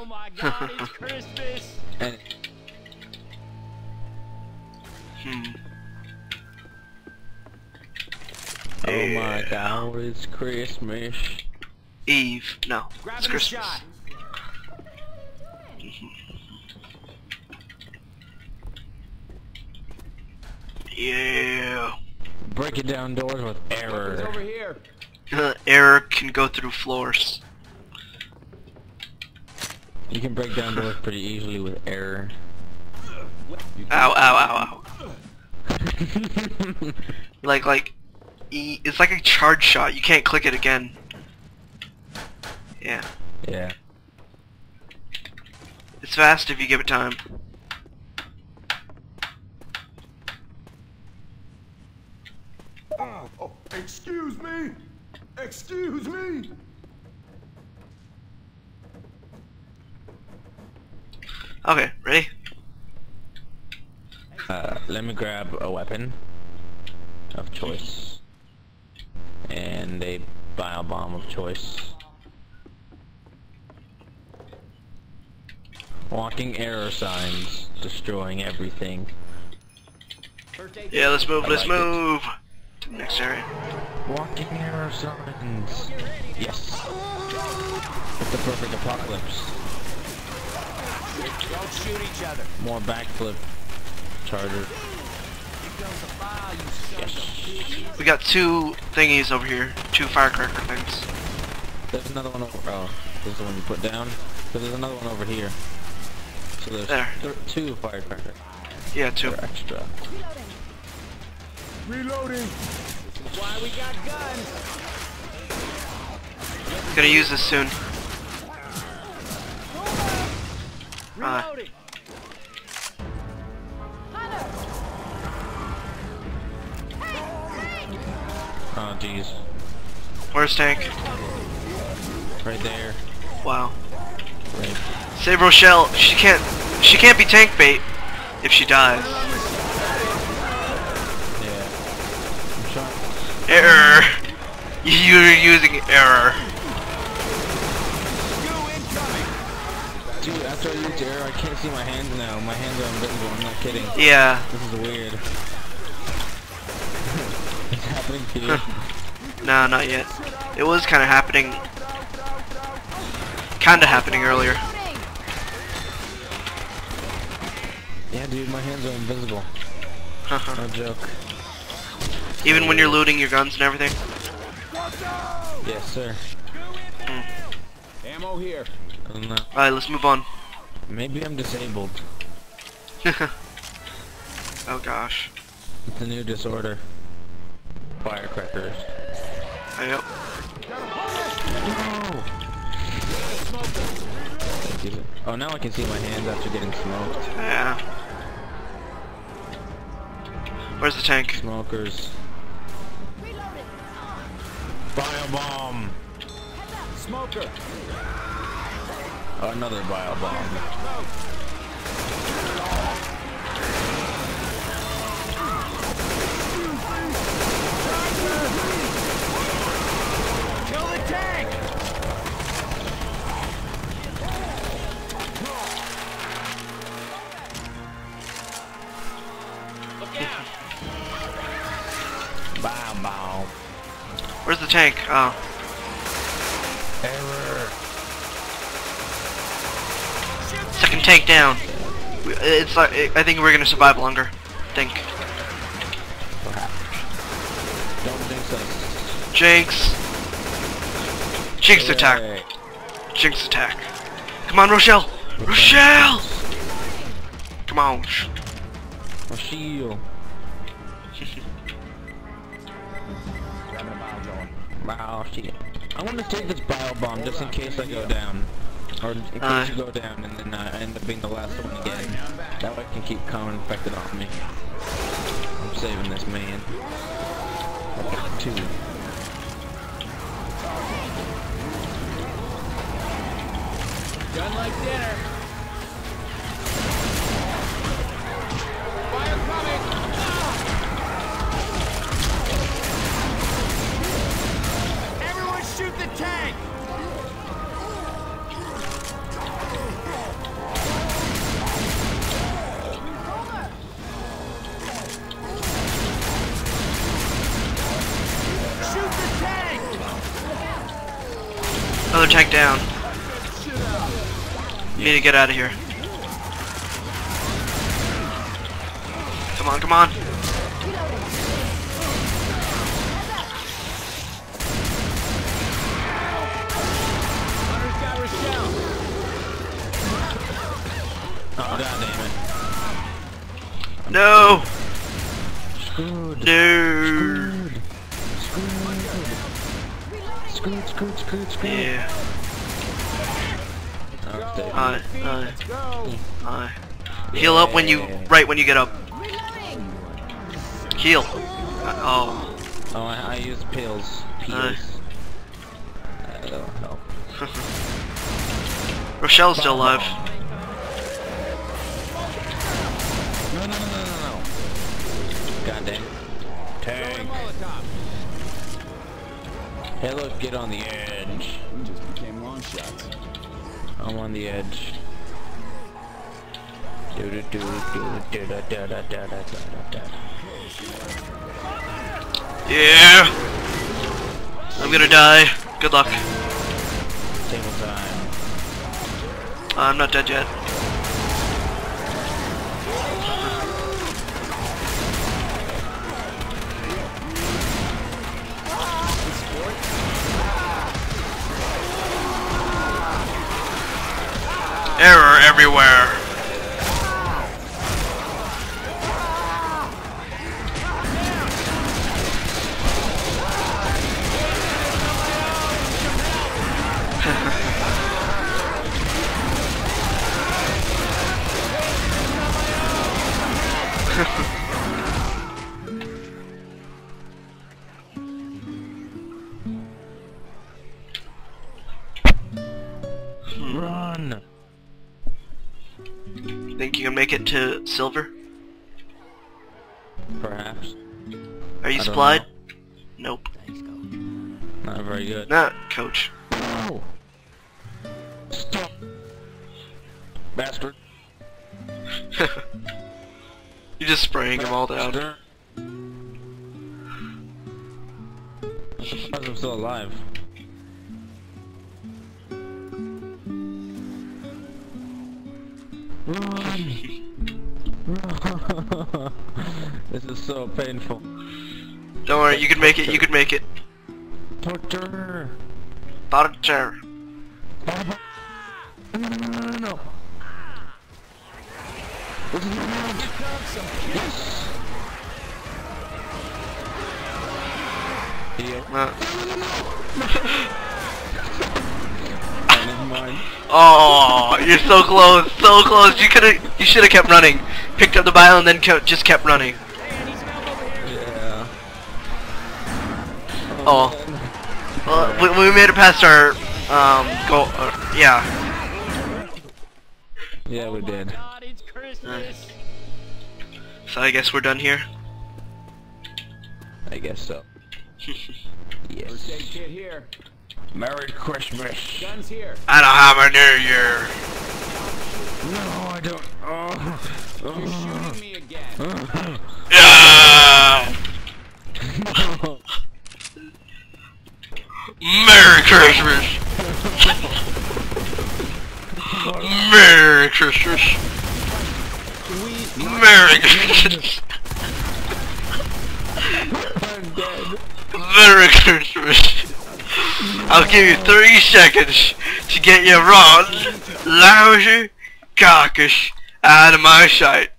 Oh my god, it's Christmas! Hmm. oh my god, it's Christmas. Eve. No. Grab It's Christmas. shot! Yeah. Breaking down doors with Weapons error. over here! Error can go through floors. You can break down doors pretty easily with error. Ow, ow, ow, ow. Like, like, E, it's like a charge shot. You can't click it again. Yeah. yeah. It's fast if you give it time. Ah, oh, excuse me! Excuse me! Okay, ready? Uh, let me grab a weapon of choice and a bile bomb of choice. Walking error signs, destroying everything. Yeah, let's move, I let's like it. move! To the next area. Walking error signs. Yes. It's the perfect apocalypse. Don't shoot each other! More backflip charger. Here comes the fire, you sons Yes. We got two thingies over here. Two firecracker things. There's another one over. Oh, this is the one you put down. So there's another one over here. So there's There. th- two firecracker. Yeah, two. They're extra. Reloading! Why we got guns? Gonna use this soon. Uh, Oh jeez. Where's tank? Right there. Wow. Right. Save Rochelle. She can't. She can't be tank bait if she dies. Yeah. I'm trying. Error. You're using error. Goo incoming! Dude, after I used arrow, I can't see my hands now. My hands are invisible. I'm not kidding. Yeah. This is weird. it's happening to you. No, not yet. It was kind of happening. Kind of happening earlier. yeah, dude, my hands are invisible. Uh-huh. No joke. Even when you're looting your guns and everything. Yes, sir. Hmm. Ammo here. I don't know. Alright, let's move on. Maybe I'm disabled. oh gosh. It's a new disorder. Firecrackers. Yep. No! Oh, now I can see my hands after getting smoked. Yeah. Where's the tank? Smokers. Firebomb! Smoker! Another bile bomb. Kill the tank! Look out! Bile bomb. Where's the tank? Oh. Tank down. It's like I think we're gonna survive longer. Think. Perhaps. Don't jinx us. Jinx. Jinx attack. Jinx attack. Come on, Rochelle. Rochelle. Come on. Shield. Wow, shit. I want to take this bile bomb just in case I go down. Or in case Uh. you go down and then I end up being the last one again. That way I can keep common infected on me. I'm saving this man. I got two. Done like dinner. Another tank down. We need to get out of here. Come on, come on. Hunter's got Rochelle. Oh god damn it. No! Screwed. No! Screwed, screwed, screwed, screwed. Yeah. Oh. Aye, aye, Let's go. aye. Heal up when you, right when you get up. Heal. Uh, oh. Oh, I, I use pills. Pills. Aye. That'll help. Rochelle's still alive. No, no, no, no, no, no. God damn. Tank. Molotov. Hey, look, get on the edge. We just became long shots. I'm on the edge. Do do do do do da da da da da da da. Yeah! I'm gonna die. Good luck. Table time. I'm not dead yet. Everywhere. Run. silver? Perhaps. Are you I supplied? Nope. Not very good. Not coach. No. Stop. Bastard. You're just spraying them all down. I'm surprised I'm still alive. Run! This is so painful. Don't worry, you can make it, you can make it. Torture! Torture. No, no, no, no, no, no. This is Yes! Yeah. Uh, Oh, oh, you're so close, so close. You could have, you should have kept running. Picked up the bio and then kept, just kept running. Hey, I need some help over here. Yeah. Oh. man. Well, we, we made it past our, um, goal. Uh, yeah. Yeah, we did. God. So I guess we're done here. I guess so. First aid Yes. here. Merry Christmas. Guns here. I don't have a new year. No, I don't. Oh. You're shooting me again. Yeah. Merry Christmas. Merry Christmas. Merry Christmas. I'm dead. Merry Christmas. I'll give you three seconds to get your rotten, lousy carcass out of my sight.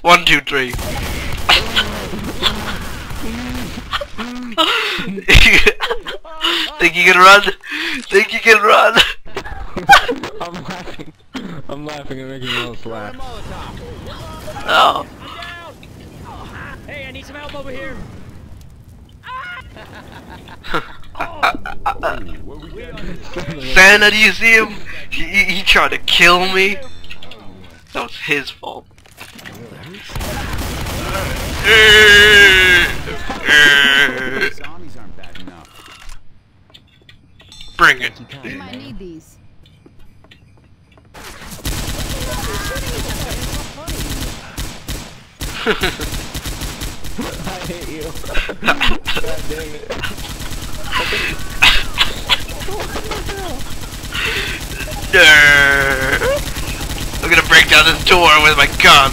One, two, three. Think you can run? Think you can run? I'm laughing. I'm laughing and making else laugh. Molotov. Oh. I'm down. Hey, I need some help over here. What? Santa, do you see him? He, he, he tried to kill me. That was his fault. Zombies aren't bad enough. Bring it. You might need these. I hate you. God damn it. Gonna break down this door with my gun.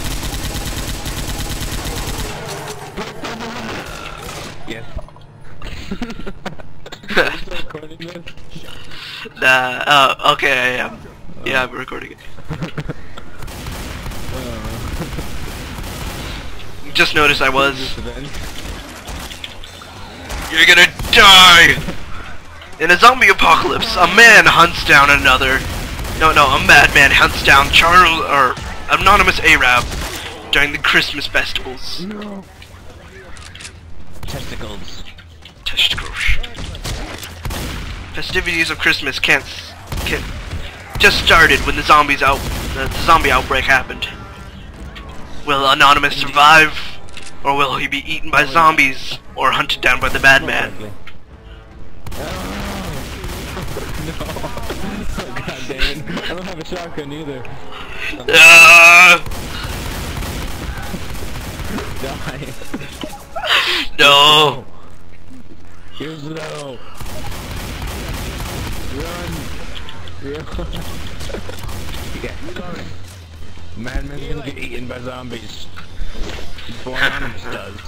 Yes. Nah, uh, okay, I am. Yeah, I'm recording it. Just noticed I was. You're gonna die! In a zombie apocalypse, a man hunts down another. No, no, a madman hunts down Charles or anonymous Arab during the Christmas festivals. No. Testicles. Testicles. Festivities of Christmas can't, s- can just started when the zombies out the, the zombie outbreak happened. Will Anonymous survive, or will he be eaten by oh, zombies or hunted down by the madman? Damn it. I don't have a shotgun either. Ah, Die. no. Here's low. Run. Run. yeah. Madman's gonna get eaten by zombies. Before Anonymous does.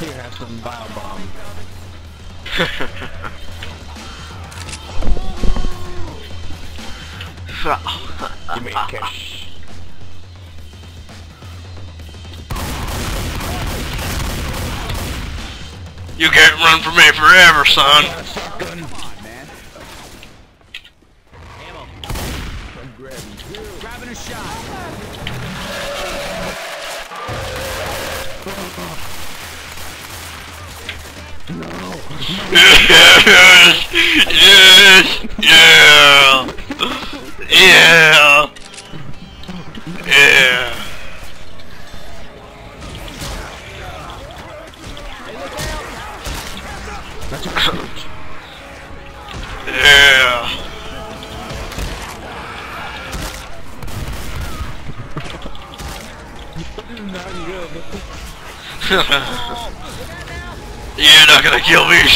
Here, have some bile bomb. Give me a kiss. You can't run from me forever, son. Grabbing a shot. Yes!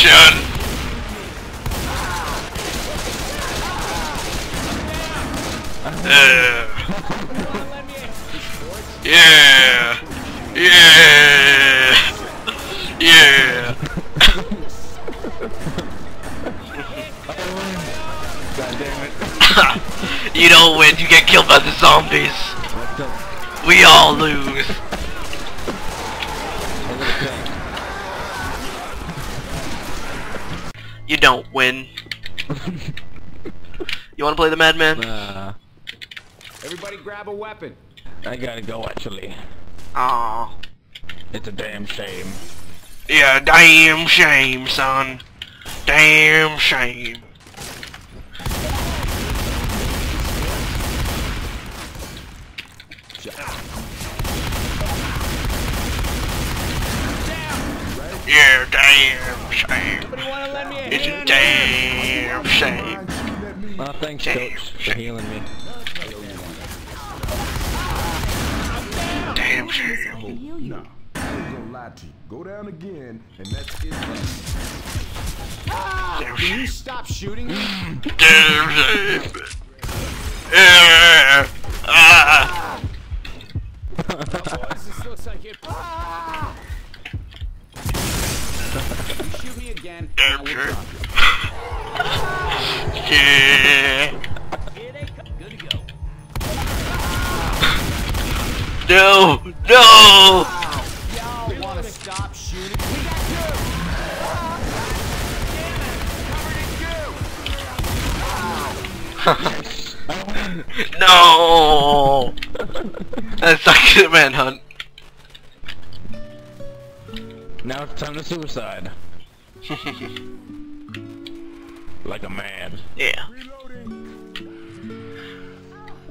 Kill. Uh, yeah. Yeah. Yeah. God damn it. you don't win, you get killed by the zombies. We all lose. Hey, look at that. You don't win. You wanna play the madman? Uh, Everybody grab a weapon. I gotta go actually. Aw. It's a damn shame. Yeah, damn shame, son. Damn shame. Damn shame. Somebody wanna lend me a It's a damn shame. Oh, thanks, Damn coach, for healing me. Damn shame. No, I ain't gonna lie to you. Go down again, and that's it. Damn Can shame. you stop shooting me? Damn shame. Yeah. Ah. this looks like it. Shoot again. Damn I will shame. Yeah. Here they come. Good to go. No. No. Y'all wanna stop shooting? We got two. No. That's like a manhunt. Now it's time to suicide. like a man. Yeah.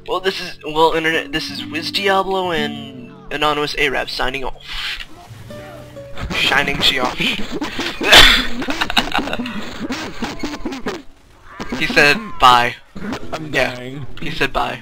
Well, this is well, internet. This is Wizediablo and anonymous Arab signing off. Shining Xion. he said bye. I'm Yeah. dying. He said bye.